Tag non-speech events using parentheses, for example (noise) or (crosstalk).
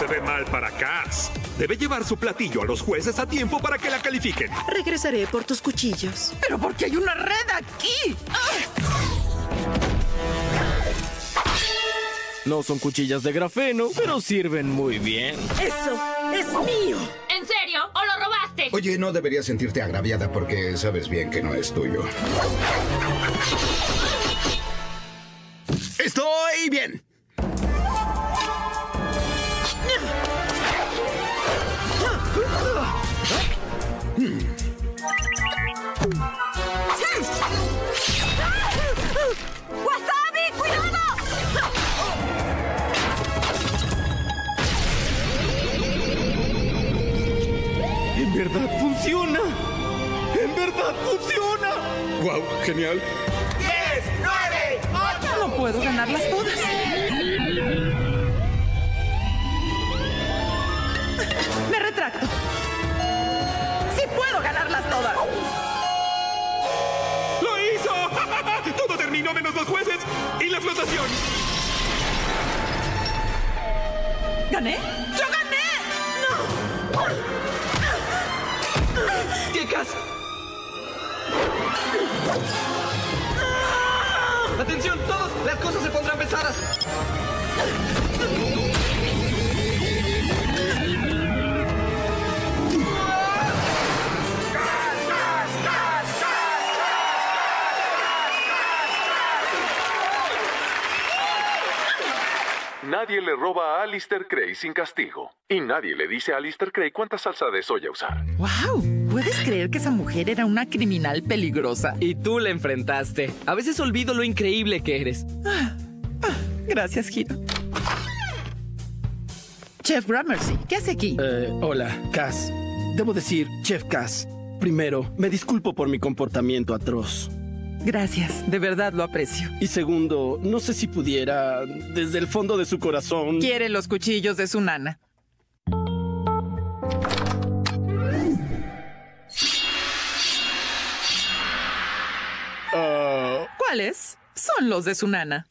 se ve mal para Cass. Debe llevar su platillo a los jueces a tiempo para que la califiquen. Regresaré por tus cuchillos. Pero porque hay una red aquí. No son cuchillas de grafeno, pero sirven muy bien. ¡Eso es mío! ¿En serio? ¿O lo robaste? Oye, no deberías sentirte agraviada porque sabes bien que no es tuyo. Estoy bien. Verdad funciona. En verdad funciona. ¡Wow! ¡Genial! No puedo ganarlas todas. Me retracto. Sí puedo ganarlas todas. ¡Lo hizo! (laughs) Todo terminó menos los jueces y la flotación. ¿Gané? ¡Yo gané! ¡Atención, todos! ¡Las cosas se pondrán pesadas! Nadie le roba a Alistair Cray sin castigo. Y nadie le dice a Alistair Cray cuánta salsa de soya usar. ¡Wow! ¿Puedes creer que esa mujer era una criminal peligrosa? Y tú la enfrentaste. A veces olvido lo increíble que eres. Gracias, Giro. Chef Gramercy, ¿qué hace aquí? Eh, hola, Cass. Debo decir, Chef Cass. Primero, me disculpo por mi comportamiento atroz. Gracias, de verdad lo aprecio. Y segundo, no sé si pudiera, desde el fondo de su corazón... Quiere los cuchillos de su nana. Ah, ¿Cuáles? Son los de su nana.